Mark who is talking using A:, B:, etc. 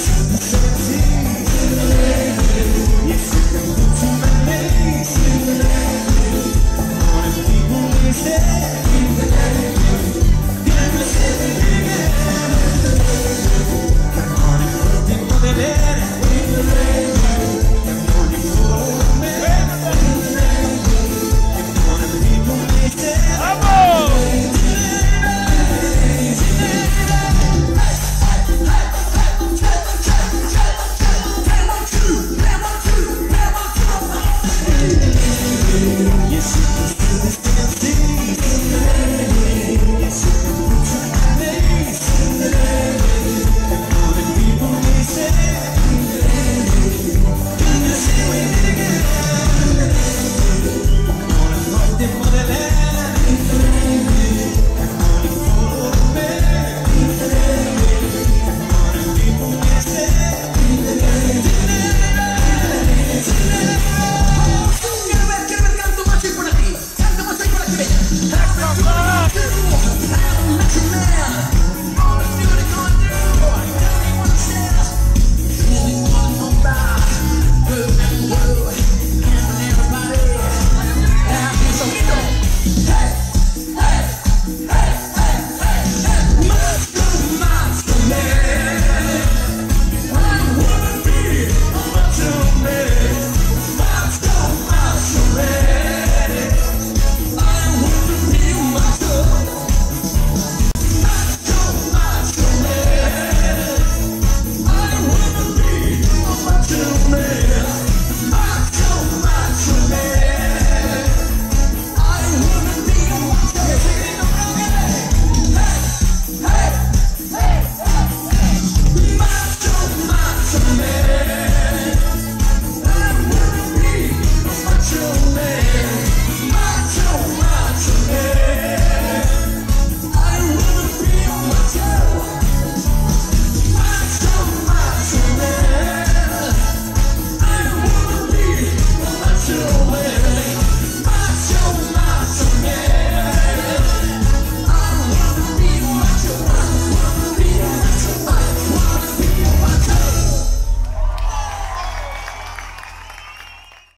A: Team.